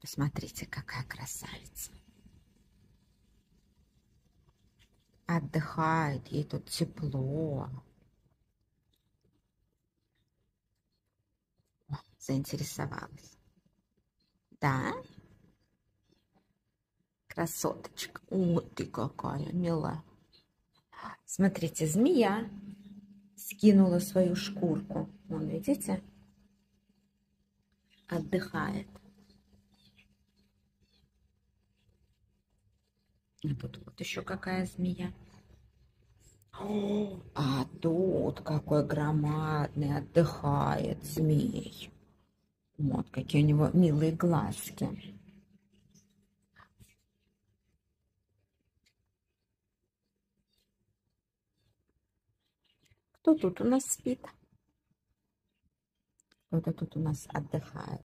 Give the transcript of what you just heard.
Посмотрите, какая красавица. Отдыхает, ей тут тепло. Заинтересовалась. Да? Красоточка. О, ты какая милая. Смотрите, змея скинула свою шкурку. Вон, видите? Отдыхает. И тут вот еще какая змея. А тут какой громадный отдыхает змей. Вот какие у него милые глазки. Кто тут у нас спит? Кто-то тут у нас отдыхает.